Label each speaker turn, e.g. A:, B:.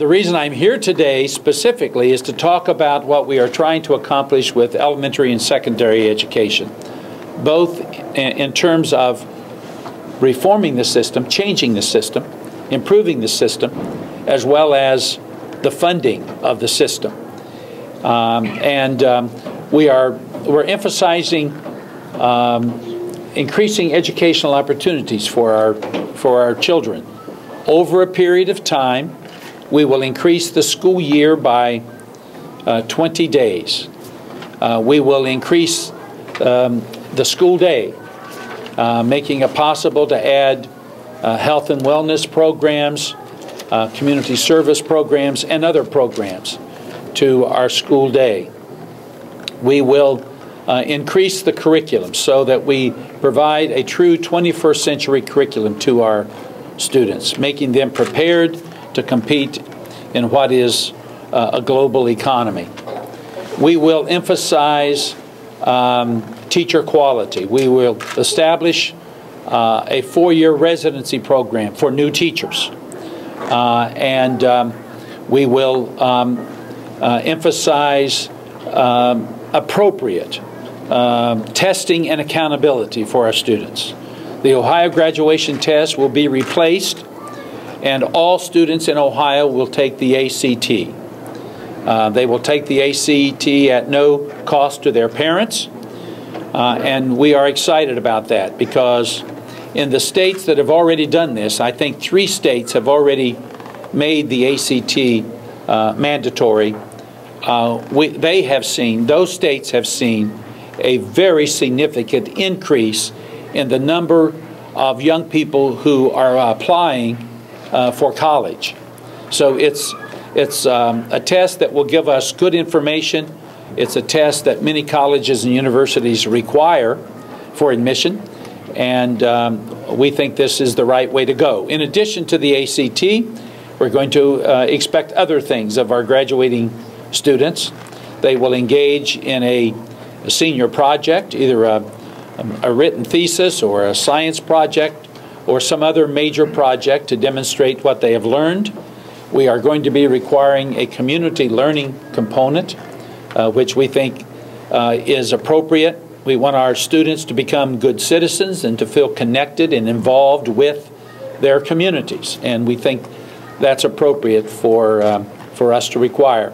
A: The reason I'm here today specifically is to talk about what we are trying to accomplish with elementary and secondary education, both in terms of reforming the system, changing the system, improving the system, as well as the funding of the system. Um, and um, we are we're emphasizing um, increasing educational opportunities for our for our children. Over a period of time, we will increase the school year by uh, 20 days. Uh, we will increase um, the school day, uh, making it possible to add uh, health and wellness programs, uh, community service programs, and other programs to our school day. We will uh, increase the curriculum so that we provide a true 21st century curriculum to our students, making them prepared to compete in what is uh, a global economy. We will emphasize um, teacher quality. We will establish uh, a four year residency program for new teachers. Uh, and um, we will um, uh, emphasize um, appropriate um, testing and accountability for our students. The Ohio graduation test will be replaced, and all students in Ohio will take the ACT. Uh, they will take the ACT at no cost to their parents, uh, and we are excited about that because in the states that have already done this, I think three states have already made the ACT uh, mandatory. Uh, we, they have seen, those states have seen a very significant increase in the number of young people who are applying uh, for college. So it's, it's um, a test that will give us good information. It's a test that many colleges and universities require for admission and um, we think this is the right way to go. In addition to the ACT, we're going to uh, expect other things of our graduating students. They will engage in a, a senior project, either a, a written thesis or a science project or some other major project to demonstrate what they have learned. We are going to be requiring a community learning component, uh, which we think uh, is appropriate we want our students to become good citizens and to feel connected and involved with their communities. And we think that's appropriate for, um, for us to require.